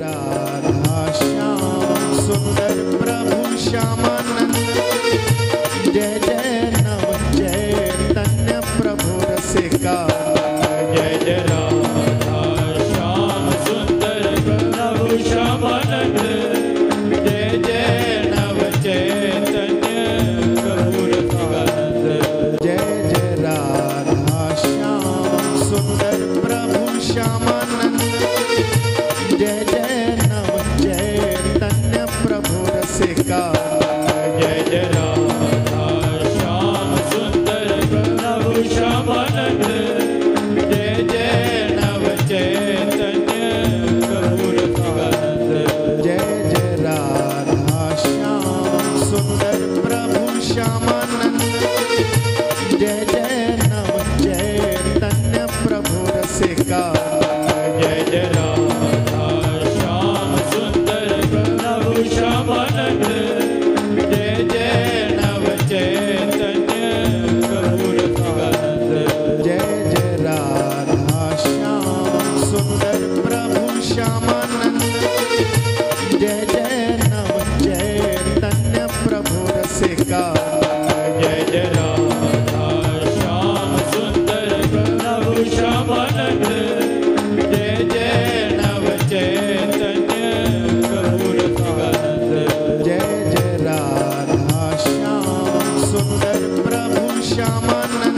राधा श्याम सुन्दर प्रभु श्याम। secar. श्यामानंद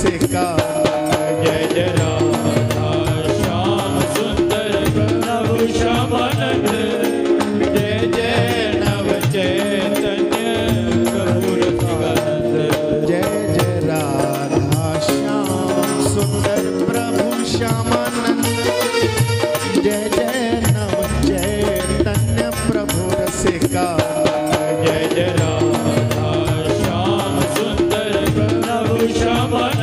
से का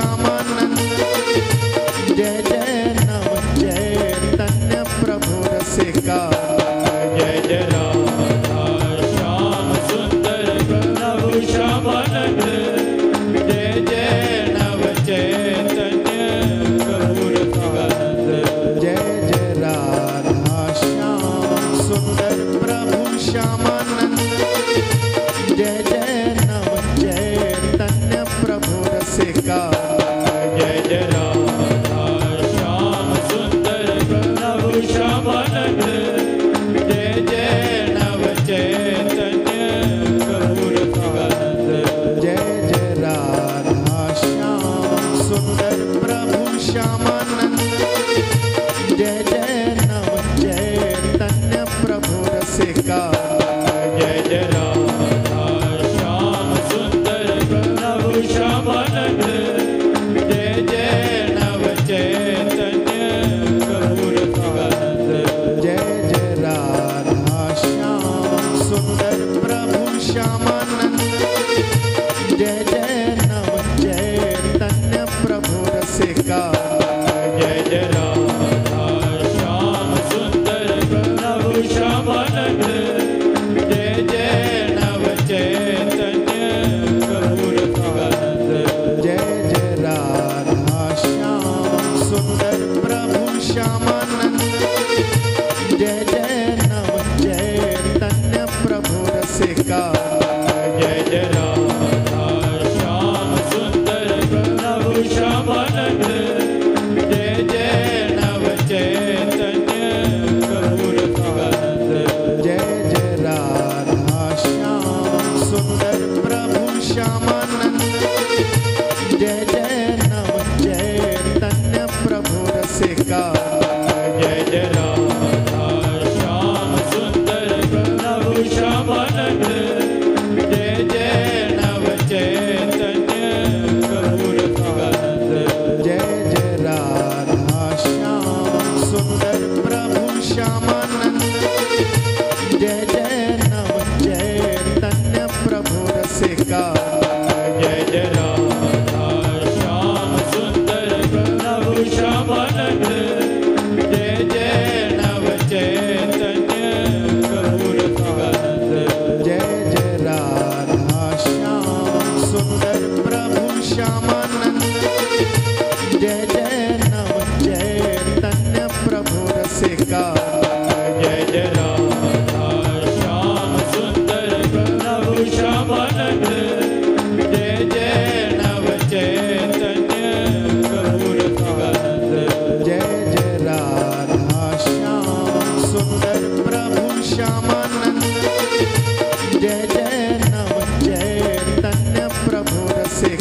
Rama श्यामानंद। şabanın